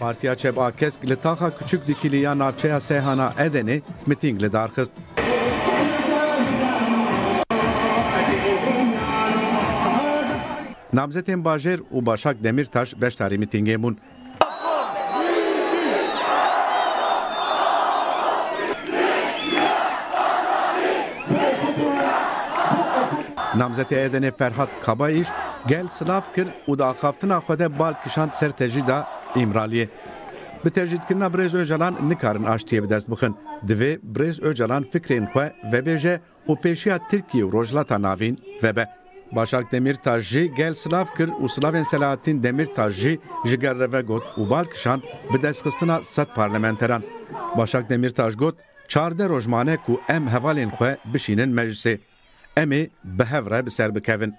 Partiya Çeba Kesk li taxa küçük dikiliya navçeya Seyhana Edenê miting li darxist. Namzetên Bajêr û Başak Demirtaş beşdarî mîtingê bûn. Namzetê Edenê Ferhat Kabayîş gel silav kir û di axaftina xwe de bal kişand ser tejîda İmraliyê. Bi tejîdkirina Brêz Öcalan nikarin aştiyê bi dest bixin. Divê Brêz Öcalan fikrên xwe vebêje û pêşiya Tirkiye û rojhilata navîn vebe. Başak Demirtaş gel silav kir û silavên Selahattin Demirtaş jî ji ger reve got û bal kişand bi destxistina sed parlamenteran. Başak Demirtaş got çarde rojmane ku em hevalên xwe bişînin meclisê. Em ê bi hev re.